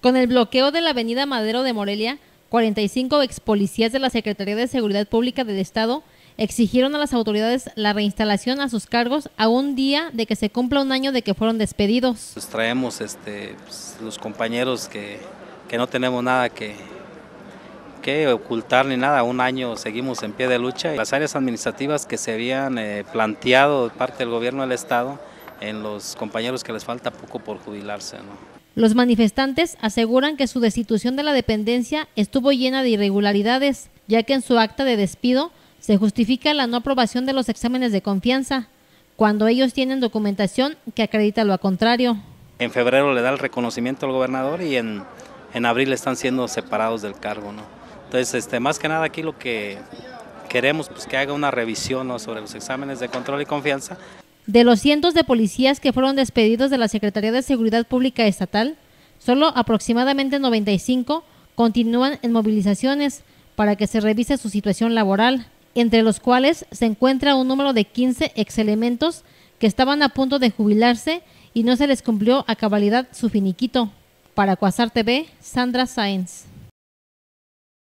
Con el bloqueo de la avenida Madero de Morelia, 45 ex policías de la Secretaría de Seguridad Pública del Estado exigieron a las autoridades la reinstalación a sus cargos a un día de que se cumpla un año de que fueron despedidos. Pues traemos este, pues, los compañeros que, no tenemos nada que, ocultar ni nada, un año seguimos en pie de lucha. Las áreas administrativas que se habían eh, planteado de parte del gobierno del Estado en los compañeros que les falta poco por jubilarse. Los manifestantes aseguran que su destitución de la dependencia estuvo llena de irregularidades, ya que en su acta de despido se justifica la no aprobación de los exámenes de confianza, cuando ellos tienen documentación que acredita lo contrario. En febrero le da el reconocimiento al gobernador y en, en abril están siendo separados del cargo. ¿no? Entonces, este, más que nada aquí lo que queremos pues que haga una revisión ¿no? sobre los exámenes de control y confianza de los cientos de policías que fueron despedidos de la Secretaría de Seguridad Pública Estatal, solo aproximadamente 95 continúan en movilizaciones para que se revise su situación laboral, entre los cuales se encuentra un número de 15 exelementos que estaban a punto de jubilarse y no se les cumplió a cabalidad su finiquito. Para Cuasar TV, Sandra Sáenz.